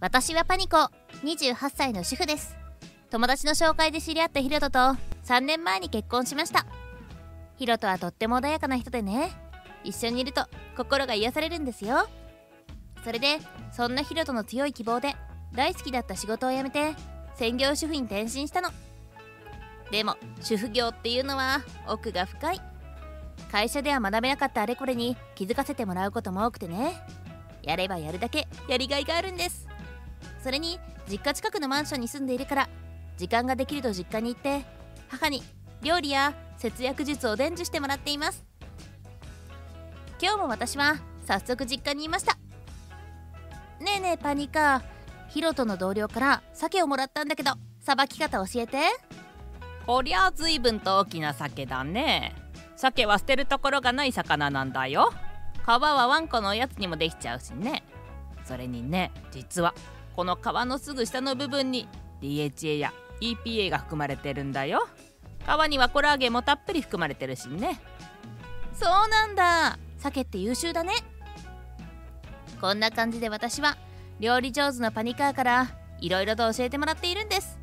私はパニコ。28歳の主婦です。友達の紹介で知り合ったヒロトと3年前に結婚しました。ヒロトはとっても穏やかな人でね。一緒にいると心が癒されるんですよ。それでそんなヒロトの強い希望で大好きだった仕事を辞めて専業主婦に転身したの。でも主婦業っていうのは奥が深い。会社では学べなかったあれこれに気づかせてもらうことも多くてね。やればやるだけやりがいがあるんです。それに実家近くのマンションに住んでいるから時間ができると実家に行って母に料理や節約術を伝授してもらっています。今日も私は早速実家にいました。ねえねえパニカヒロトの同僚から鮭をもらったんだけどさばき方教えて。こりゃ随分と大きな鮭だね。鮭は捨てるところがない魚なんだよ。皮はワンコのおやつにもできちゃうしね。それにね実はこの皮のすぐ下の部分に DHA や EPA が含まれてるんだよ。皮にはコラーゲンもたっぷり含まれてるしね。そうなんだ。鮭って優秀だね。こんな感じで私は料理上手のパニカーからいろいろと教えてもらっているんです。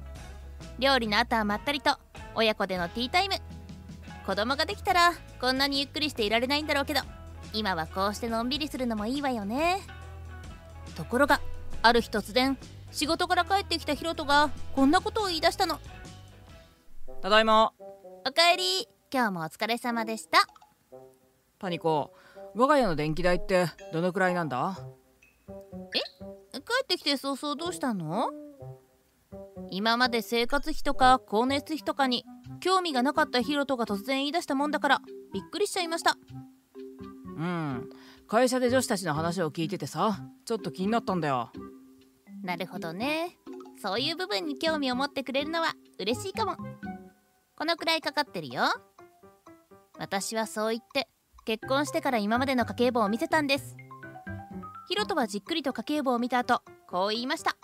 料理の後はまったりと親子でのティータイム。子供ができたらこんなにゆっくりしていられないんだろうけど今はこうしてのんびりするのもいいわよね。ところがある日突然仕事から帰ってきたヒロトがこんなことを言い出したの。ただいま。おかえり。今日もお疲れ様でした。パニコ我が家の電気代ってどのくらいなんだ？帰ってきて早々どうしたの？今まで生活費とか光熱費とかに興味がなかったヒロトが突然言い出したもんだからびっくりしちゃいました。うん。会社で女子たちの話を聞いててさちょっと気になったんだよ。なるほどね。そういう部分に興味を持ってくれるのは嬉しいかも。このくらいかかってるよ。私はそう言って結婚してから今までの家計簿を見せたんです。ヒロトはじっくりと家計簿を見た後こう言いました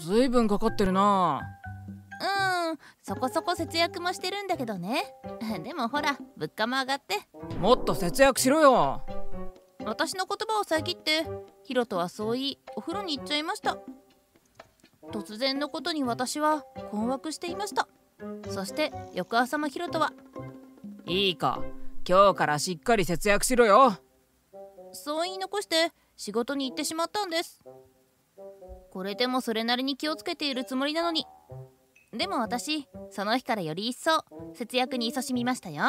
ずいぶんかかってるな。うーんそこそこ節約もしてるんだけどね。でもほら物価も上がって。もっと節約しろよ。私の言葉を遮ってヒロトはそう言いお風呂に行っちゃいました。突然のことに私は困惑していました。そして翌朝もヒロトはいいか。今日からしっかり節約しろよ。そう言い残して仕事に行ってしまったんですこれでもそれなりに気をつけているつもりなのに。でも私その日からより一層節約に勤しみましたよ。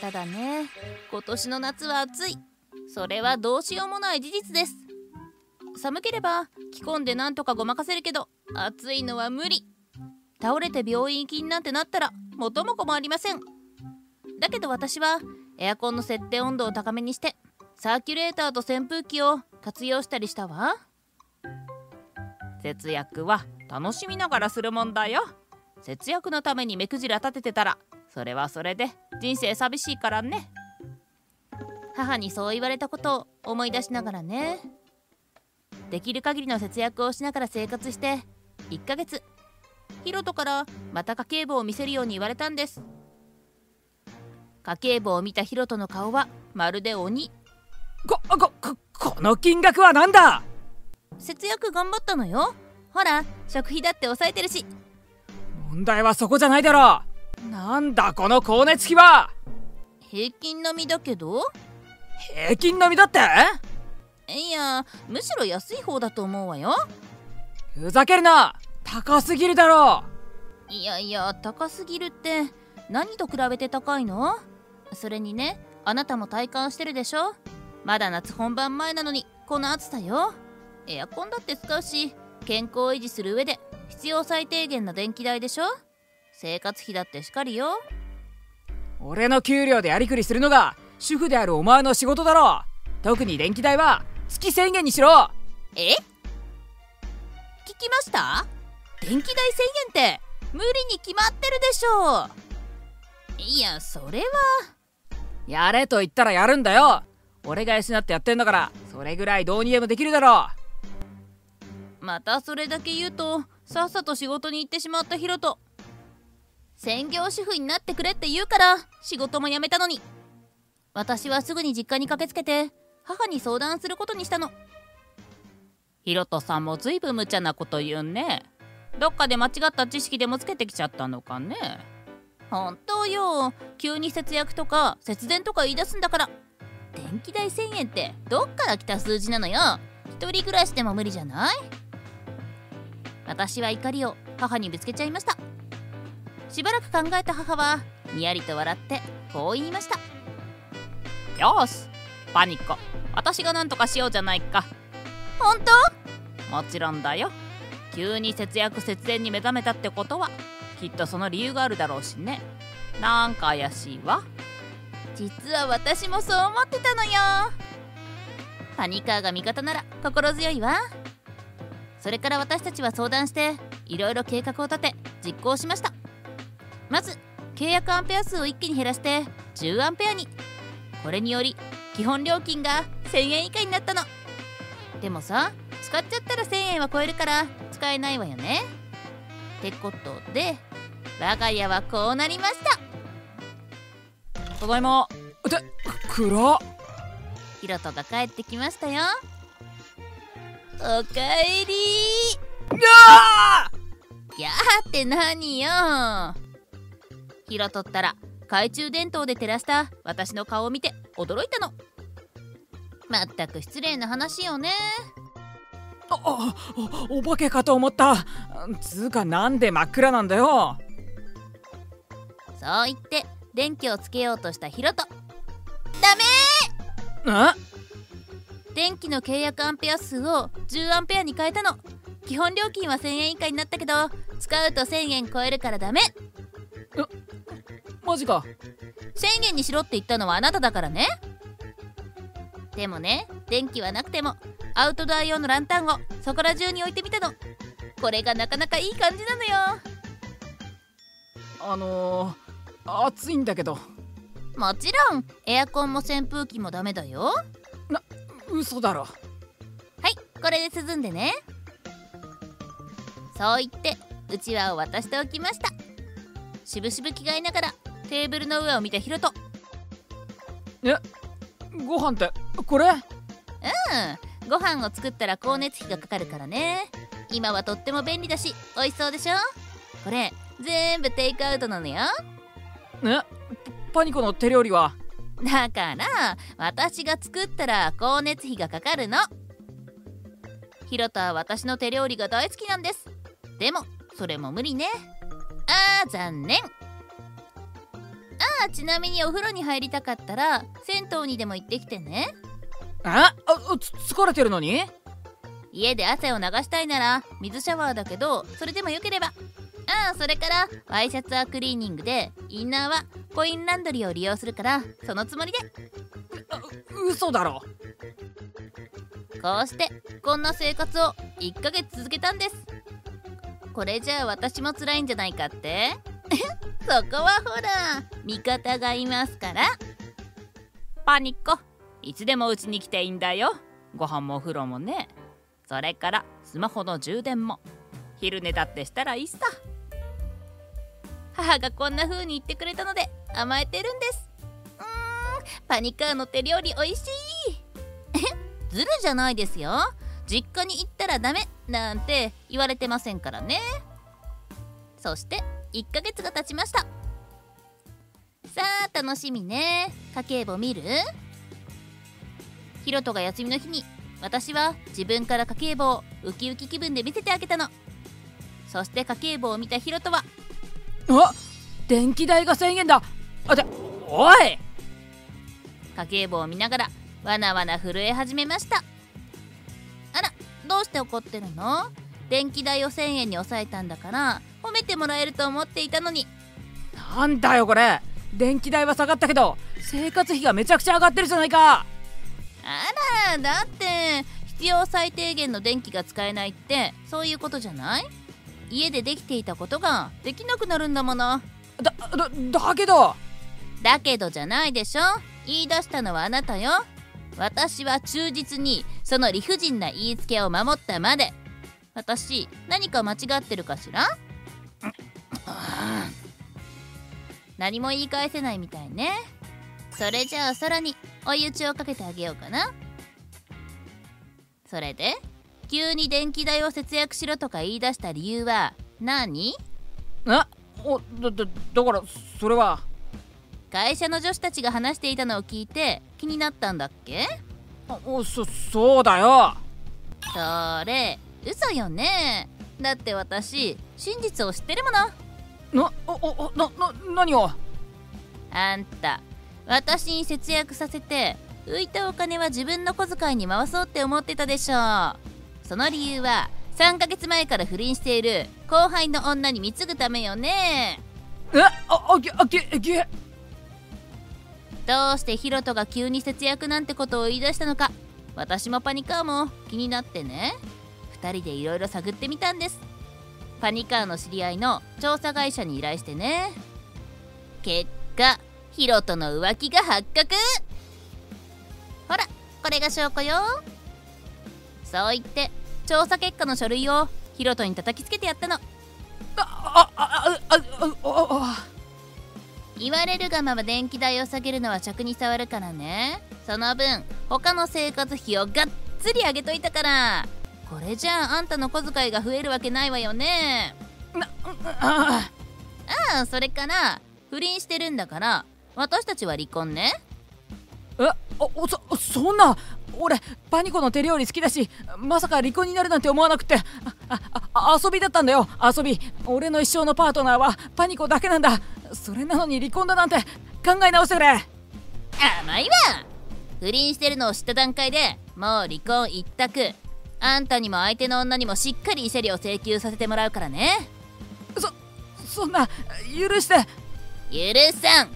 ただね今年の夏は暑い。それはどうしようもない事実です。寒ければ着込んでなんとかごまかせるけど暑いのは無理。倒れて病院行きになんてなったら元も子もありません。だけど私はエアコンの設定温度を高めにしてサーキュレーターと扇風機を活用したりしたわ。節約は楽しみながらするもんだよ。節約のために目くじら立ててたらそれはそれで人生寂しいからね。母にそう言われたことを思い出しながらね。できる限りの節約をしながら生活して1ヶ月ヒロトからまた家計簿を見せるように言われたんです。家計簿を見たヒロトの顔はまるで鬼。ここここの金額は何だ？節約頑張ったのよ。ほら食費だって抑えてるし。問題はそこじゃないだろう。なんだこの光熱費は。平均並みだけど。平均並みだって？いやむしろ安い方だと思うわよ。ふざけるな。高すぎるだろいやいや高すぎるって何と比べて高いの？それにねあなたも体感してるでしょ？まだ夏本番前なのにこの暑さよエアコンだって使うし健康を維持する上で必要最低限の電気代でしょ？生活費だってしかりよ。俺の給料でやりくりするのが主婦であるお前の仕事だろ。特に電気代は月1000円にしろ。え？聞きました？電気代1000円って無理に決まってるでしょ。ういやそれは。やれと言ったらやるんだよ。俺が養ってやってんだからそれぐらいどうにでもできるだろまたそれだけ言うとさっさと仕事に行ってしまったヒロト専業主婦になってくれって言うから仕事も辞めたのに。私はすぐに実家に駆けつけて母に相談することにしたの。ひろとさんもずいぶん無茶なこと言うね。どっかで間違った知識でもつけてきちゃったのかね。本当よ。急に節約とか節電とか言い出すんだから。電気代1000円ってどっから来た数字なのよ。一人暮らしでも無理じゃない？私は怒りを母にぶつけちゃいました。しばらく考えた母はにやりと笑ってこう言いました。よしパニッコ私が何とかしようじゃないか。本当？もちろんだよ。急に節約節電に目覚めたってことはきっとその理由があるだろうしね。なんか怪しいわ。実は私もそう思ってたのよ。パニカーが味方なら心強いわそれから私たちは相談していろいろ計画を立て実行しました。まず契約アンペア数を一気に減らして10アンペアに。これにより基本料金が1000円以下になったの。でもさ使っちゃったら1000円は超えるから使えないわよね。ってことで我が家はこうなりました。ただいま。って暗っヒロトが帰ってきましたよおかえり。ー！やーって何よ。ヒロトったら懐中電灯で照らした私の顔を見て驚いたの。まったく失礼な話よね。あおお化けかと思った。つうかなんで真っ暗なんだよ。そう言って電気をつけようとしたヒロト。ダメ電気の契約アンペア数を10アンペアに変えたの。基本料金は1000円以下になったけど使うと1000円超えるからダメ。マジか。1000円にしろって言ったのはあなただからね。でもね電気はなくてもアウトドア用のランタンをそこら中に置いてみたの。これがなかなかいい感じなのよ。あのー、暑いんだけど。もちろんエアコンも扇風機もダメだよ。な嘘だろ。はいこれで涼んでね。そう言ってうちわを渡しておきました。しぶしぶ着替えながらテーブルの上を見たヒロト。えご飯ってこれ？うんご飯を作ったら光熱費がかかるからね。今はとっても便利だし美味しそうでしょ？これ全部テイクアウトなのよ。えパニコの手料理は？だから私が作ったら光熱費がかかるの。ヒロトは私の手料理が大好きなんです。でもそれも無理ね。あー残念。あーちなみにお風呂に入りたかったら銭湯にでも行ってきてね。えあつ疲れてるのに？家で汗を流したいなら水シャワーだけどそれでもよければ。ああそれからワイシャツはクリーニングでインナーはコインランドリーを利用するからそのつもりで。嘘だろ。こうしてこんな生活を1ヶ月続けたんです。これじゃあ私も辛いんじゃないかって？そこはほら味方がいますから。パニッコ。いつでもうちに来ていいんだよ。ご飯もお風呂もね。それからスマホの充電も。昼寝だってしたらいいさ母がこんな風に言ってくれたので甘えてるんです。うーんパニカーの手料理おいしい。えずるじゃないですよ。実家に行ったらダメなんて言われてませんからね。そして1ヶ月が経ちました。さあ楽しみね。家計簿見る？ヒロトが休みの日に私は自分から家計簿をウキウキ気分で見せてあげたの。そして家計簿を見たヒロトはあ電気代が1000円だ。あでおい。家計簿を見ながらわなわな震え始めました。あらどうして怒ってるの？電気代を1000円に抑えたんだから褒めてもらえると思っていたのに。なんだよこれ。電気代は下がったけど生活費がめちゃくちゃ上がってるじゃないか。あらだって必要最低限の電気が使えないってそういうことじゃない？家でできていたことができなくなるんだもの。だだだけど。だけどじゃないでしょ。言い出したのはあなたよ。私は忠実にその理不尽な言いつけを守ったまで。私何か間違ってるかしら？何も言い返せないみたいね。それじゃあさらに追い打ちをかけてあげようかな。それで？急に電気代を節約しろとか言い出した理由は何？え？おだだだからそれは。会社の女子たちが話していたのを聞いて気になったんだっけ？あおそそうだよ。それ嘘よね。だって私真実を知ってるもの。なおおなな何を？あんた私に節約させて浮いたお金は自分の小遣いに回そうって思ってたでしょその理由は3ヶ月前から不倫している後輩の女に貢ぐためよね。えああげあげげどうしてヒロトが急に節約なんてことを言い出したのか私もパニカーも気になってね。2人でいろいろ探ってみたんです。パニカーの知り合いの調査会社に依頼してね。結果ヒロトの浮気が発覚。ほらこれが証拠よそう言って調査結果の書類をヒロトに叩きつけてやったの。ああああああ言われるがまま電気代を下げるのは尺に触るからねその分他の生活費をがっつり上げといたからこれじゃああんたの小遣いが増えるわけないわよねあああそれから不倫してるんだから私たちは離婚ねえおそそんな俺パニコの手料理好きだしまさか離婚になるなんて思わなくてあああ遊びだったんだよ。遊び。俺の一生のパートナーはパニコだけなんだ。それなのに離婚だなんて考え直してくれ。甘いわ不倫してるのを知った段階でもう離婚一択。あんたにも相手の女にもしっかり慰謝料請求させてもらうからね。そそんな許して。許さん。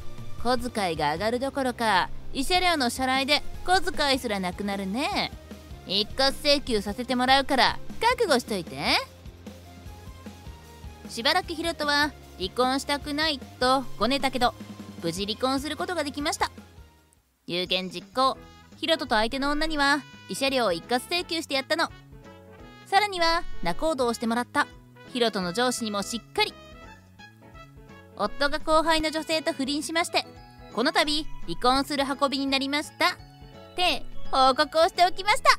小遣いが上がるどころか慰謝料の支払いで小遣いすらなくなるね。一括請求させてもらうから覚悟しといて。しばらくヒロトは離婚したくないとごねたけど無事離婚することができました。有言実行。ヒロトと相手の女には慰謝料を一括請求してやったの。さらには仲人をしてもらった。ヒロトの上司にもしっかり。夫が後輩の女性と不倫しましてこの度離婚する運びになりました。って報告をしておきました。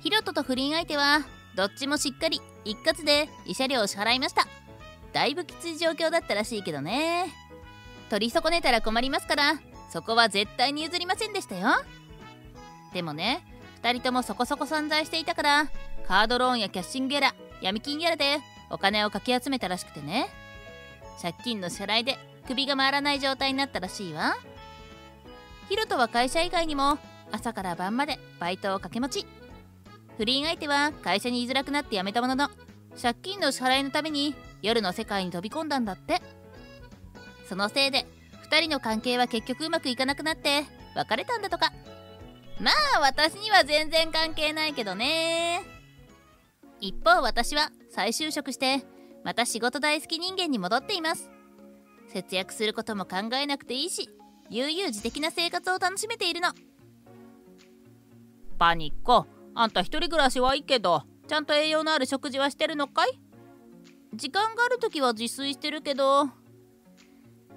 ヒロトと不倫相手はどっちもしっかり一括で慰謝料を支払いました。だいぶきつい状況だったらしいけどね。取り損ねたら困りますからそこは絶対に譲りませんでしたよ。でもね2人ともそこそこ散財していたからカードローンやキャッシングギャラ闇金ギャラでお金をかき集めたらしくてね。借金の支払いで首が回らない状態になったらしいわ。ヒロトは会社以外にも朝から晩までバイトを掛け持ち。不倫相手は会社に居づらくなって辞めたものの借金の支払いのために夜の世界に飛び込んだんだって。そのせいで2人の関係は結局うまくいかなくなって別れたんだとか。まあ私には全然関係ないけどね。一方私は再就職してまた仕事大好き人間に戻っています。節約することも考えなくていいし悠々自適な生活を楽しめているの。パニッコあんた一人暮らしはいいけどちゃんと栄養のある食事はしてるのかい？時間がある時は自炊してるけど。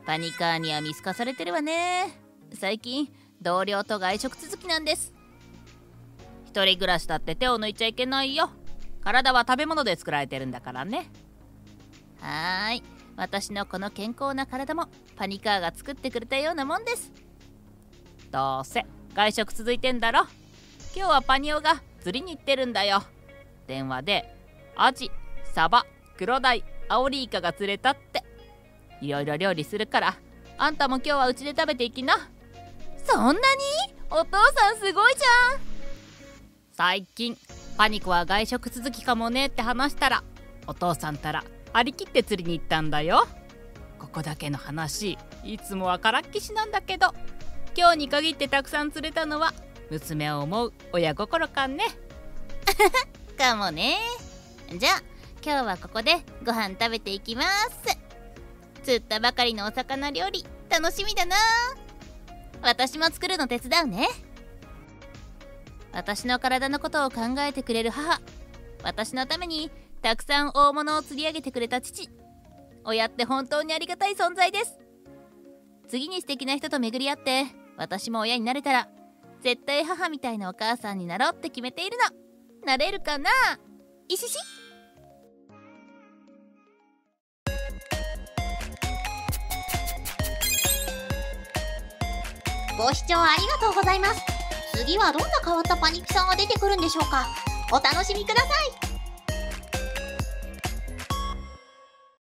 パニカーには見透かされてるわね。最近同僚と外食続きなんです。一人暮らしだって手を抜いちゃいけないよ。体は食べ物で作られてるんだからね。はーい。私のこの健康な体もパニカーが作ってくれたようなもんです。どうせ外食続いてんだろ。今日はパニオが釣りに行ってるんだよ。電話でアジサバクロダイアオリイカが釣れたって。いろいろ料理するからあんたも今日はうちで食べていきな。そんなに？お父さんすごいじゃん。最近パニコは外食続きかもねって話したらお父さんたら張り切って釣りに行ったんだよ。ここだけの話いつもはからっきしなんだけど。今日に限ってたくさん釣れたのは娘を思う親心かね。かもね。じゃあ今日はここでご飯食べていきます。釣ったばかりのお魚料理楽しみだな。私も作るの手伝うね。私の体のことを考えてくれる母私のためにたくさん大物を釣り上げてくれた父。親って本当にありがたい存在です。次に素敵な人と巡り合って私も親になれたら絶対母みたいなお母さんになろうって決めているの。なれるかな？いしし。ご視聴ありがとうございます。次はどんな変わったパニックさんが出てくるんでしょうか？お楽しみください。